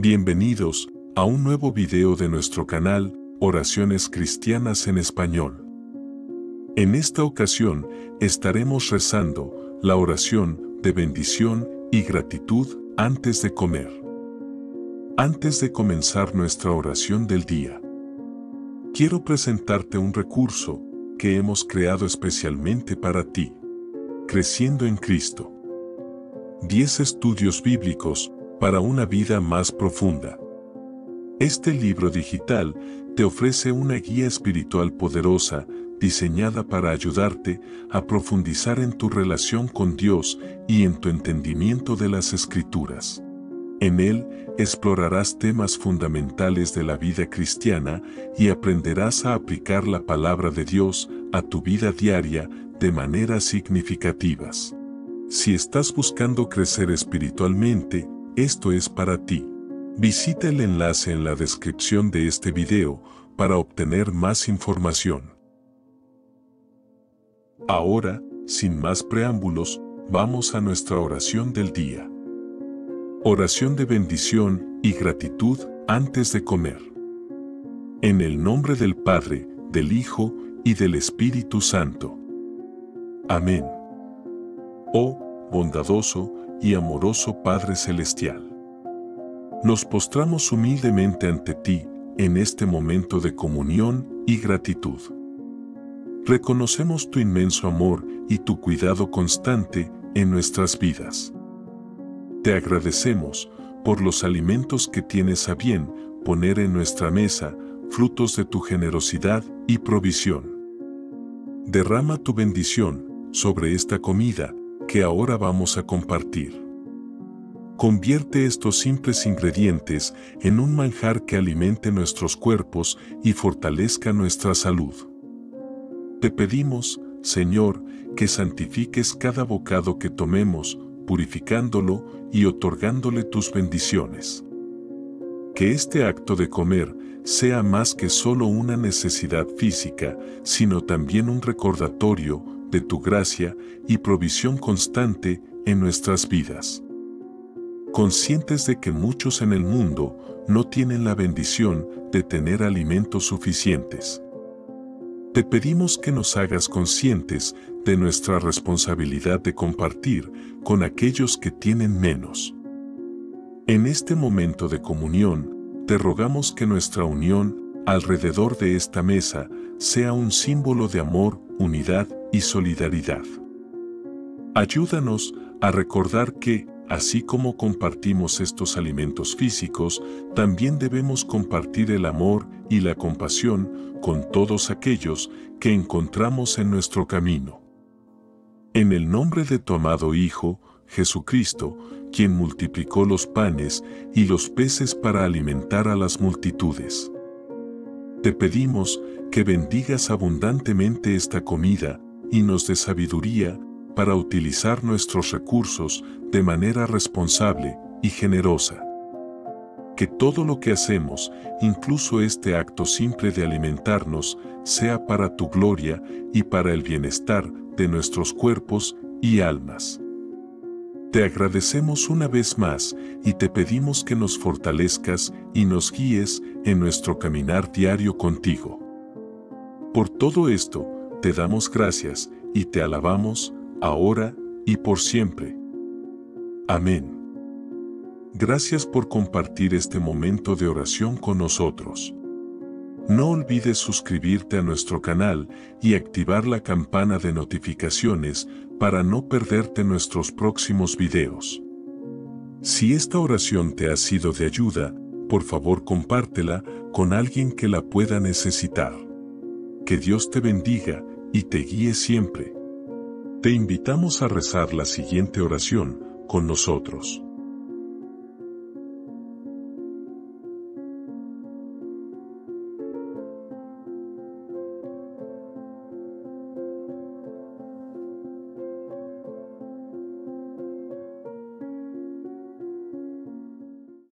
Bienvenidos a un nuevo video de nuestro canal, Oraciones Cristianas en Español. En esta ocasión estaremos rezando la oración de bendición y gratitud antes de comer. Antes de comenzar nuestra oración del día, quiero presentarte un recurso que hemos creado especialmente para ti. Creciendo en Cristo. 10 estudios bíblicos para una vida más profunda. Este libro digital te ofrece una guía espiritual poderosa diseñada para ayudarte a profundizar en tu relación con Dios y en tu entendimiento de las Escrituras. En él explorarás temas fundamentales de la vida cristiana y aprenderás a aplicar la palabra de Dios a tu vida diaria de maneras significativas. Si estás buscando crecer espiritualmente, esto es para ti. Visita el enlace en la descripción de este video para obtener más información. Ahora, sin más preámbulos, vamos a nuestra oración del día. Oración de bendición y gratitud antes de comer. En el nombre del Padre, del Hijo y del Espíritu Santo. Amén. Oh, bondadoso y amoroso Padre Celestial. Nos postramos humildemente ante ti en este momento de comunión y gratitud. Reconocemos tu inmenso amor y tu cuidado constante en nuestras vidas. Te agradecemos por los alimentos que tienes a bien poner en nuestra mesa, frutos de tu generosidad y provisión. Derrama tu bendición sobre esta comida que ahora vamos a compartir. Convierte estos simples ingredientes en un manjar que alimente nuestros cuerpos y fortalezca nuestra salud. Te pedimos, Señor, que santifiques cada bocado que tomemos, purificándolo y otorgándole tus bendiciones. Que este acto de comer sea más que solo una necesidad física, sino también un recordatorio de tu gracia y provisión constante en nuestras vidas. Conscientes de que muchos en el mundo no tienen la bendición de tener alimentos suficientes. Te pedimos que nos hagas conscientes de nuestra responsabilidad de compartir con aquellos que tienen menos. En este momento de comunión, te rogamos que nuestra unión alrededor de esta mesa sea un símbolo de amor, unidad y solidaridad. Ayúdanos a recordar que, así como compartimos estos alimentos físicos, también debemos compartir el amor y la compasión con todos aquellos que encontramos en nuestro camino. En el nombre de tu amado Hijo, Jesucristo, quien multiplicó los panes y los peces para alimentar a las multitudes. Te pedimos que bendigas abundantemente esta comida y nos dé sabiduría para utilizar nuestros recursos de manera responsable y generosa. Que todo lo que hacemos, incluso este acto simple de alimentarnos, sea para tu gloria y para el bienestar de nuestros cuerpos y almas. Te agradecemos una vez más y te pedimos que nos fortalezcas y nos guíes en nuestro caminar diario contigo. Por todo esto, te damos gracias y te alabamos, ahora y por siempre. Amén. Gracias por compartir este momento de oración con nosotros. No olvides suscribirte a nuestro canal y activar la campana de notificaciones para no perderte nuestros próximos videos. Si esta oración te ha sido de ayuda, por favor compártela con alguien que la pueda necesitar. Que Dios te bendiga y te guíe siempre. Te invitamos a rezar la siguiente oración con nosotros.